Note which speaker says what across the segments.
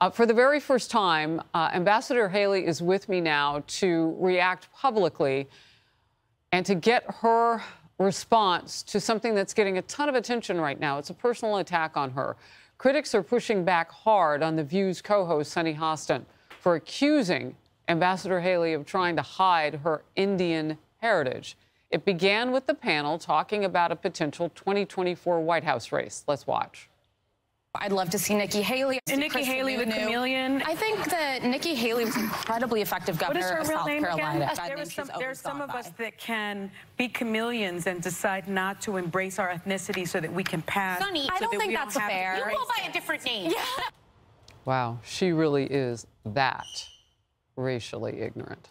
Speaker 1: Uh, for the very first time, uh, Ambassador Haley is with me now to react publicly and to get her response to something that's getting a ton of attention right now. It's a personal attack on her. Critics are pushing back hard on The View's co host, Sunny Hostin, for accusing Ambassador Haley of trying to hide her Indian heritage. It began with the panel talking about a potential 2024 White House race. Let's watch.
Speaker 2: I'd love to see Nikki Haley.
Speaker 3: And Nikki Haley, the chameleon.
Speaker 2: I think that Nikki Haley was incredibly effective governor of South Carolina.
Speaker 3: There, some, there are some of by. us that can be chameleons and decide not to embrace our ethnicity so that we can pass.
Speaker 2: Sunny,
Speaker 3: so
Speaker 2: I don't think
Speaker 3: don't
Speaker 2: that's fair.
Speaker 4: You go by a different name.
Speaker 2: Yeah.
Speaker 1: Wow, she really is that racially ignorant.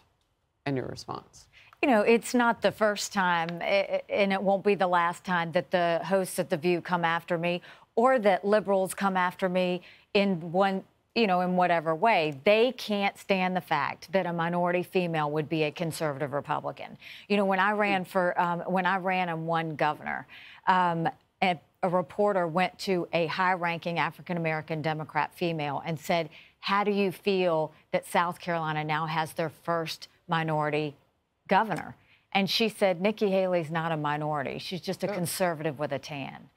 Speaker 1: And your response?
Speaker 5: You know, it's not the first time, and it won't be the last time that the hosts at The View come after me or that liberals come after me in one you know, in whatever way, they can't stand the fact that a minority female would be a conservative Republican. You know, when I ran for, um, when I ran and won governor, um, a, a reporter went to a high-ranking African American Democrat female and said, "How do you feel that South Carolina now has their first minority governor?" And she said, "Nikki Haley's not a minority; she's just a conservative with a tan."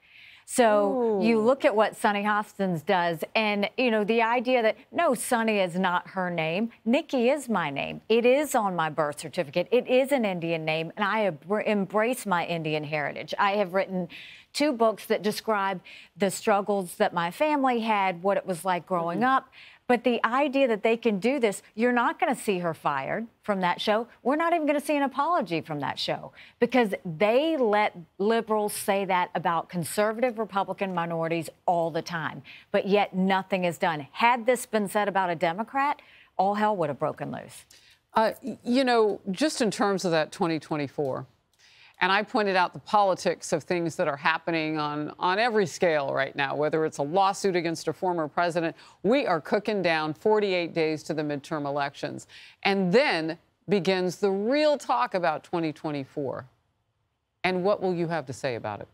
Speaker 5: So Ooh. you look at what Sunny Hostins does, and you know the idea that no, Sunny is not her name. Nikki is my name. It is on my birth certificate. It is an Indian name, and I embrace my Indian heritage. I have written two books that describe the struggles that my family had, what it was like growing mm-hmm. up. But the idea that they can do this, you're not going to see her fired from that show. We're not even going to see an apology from that show because they let liberals say that about conservative Republican minorities all the time. But yet nothing is done. Had this been said about a Democrat, all hell would have broken loose.
Speaker 1: Uh, you know, just in terms of that 2024, and I pointed out the politics of things that are happening on, on every scale right now, whether it's a lawsuit against a former president. We are cooking down 48 days to the midterm elections. And then begins the real talk about 2024. And what will you have to say about it?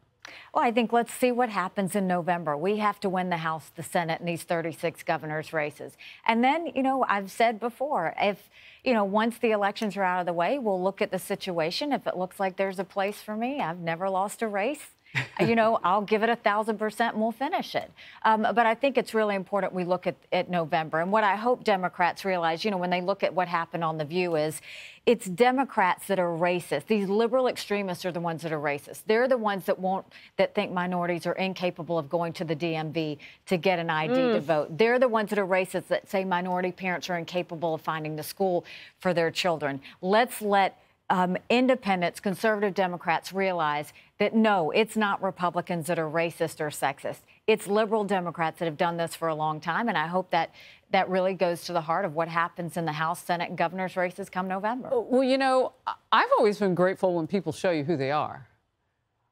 Speaker 5: Well, I think let's see what happens in November. We have to win the House, the Senate, and these 36 governors' races. And then, you know, I've said before, if you know, once the elections are out of the way, we'll look at the situation. If it looks like there's a place for me, I've never lost a race. you know, I'll give it a thousand percent and we'll finish it. Um, but I think it's really important we look at, at November. And what I hope Democrats realize, you know, when they look at what happened on The View is it's Democrats that are racist. These liberal extremists are the ones that are racist. They're the ones that won't, that think minorities are incapable of going to the DMV to get an ID mm. to vote. They're the ones that are racist that say minority parents are incapable of finding the school for their children. Let's let um, independents, conservative Democrats realize that no, it's not Republicans that are racist or sexist. It's liberal Democrats that have done this for a long time. And I hope that that really goes to the heart of what happens in the House, Senate, and governor's races come November.
Speaker 1: Well, you know, I've always been grateful when people show you who they are.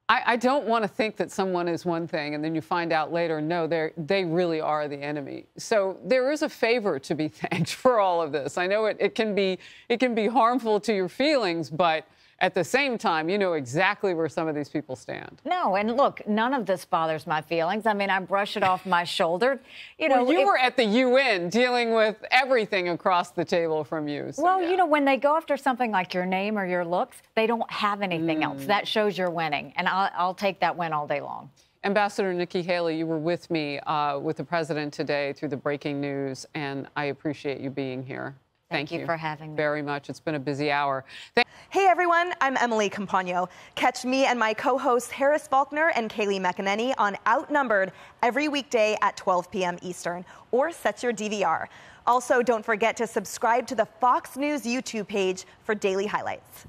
Speaker 1: I, I don't want to think that someone is one thing and then you find out later, no, they really are the enemy. So there is a favor to be thanked for all of this. I know it, it can be it can be harmful to your feelings, but at the same time, you know exactly where some of these people stand.
Speaker 5: No, and look, none of this bothers my feelings. I mean, I brush it off my shoulder. You know,
Speaker 1: well, you were at the UN dealing with everything across the table from you.
Speaker 5: So, well, yeah. you know, when they go after something like your name or your looks, they don't have anything mm. else. That shows you're winning, and I'll, I'll take that win all day long.
Speaker 1: Ambassador Nikki Haley, you were with me uh, with the president today through the breaking news, and I appreciate you being here.
Speaker 5: Thank,
Speaker 1: Thank
Speaker 5: you, for having me.
Speaker 1: Very much. It's been a busy hour.
Speaker 6: Thank hey, everyone. I'm Emily Compagno. Catch me and my co hosts Harris Faulkner and Kayleigh McEnany on Outnumbered every weekday at 12 p.m. Eastern, or set your DVR. Also, don't forget to subscribe to the Fox News YouTube page for daily highlights.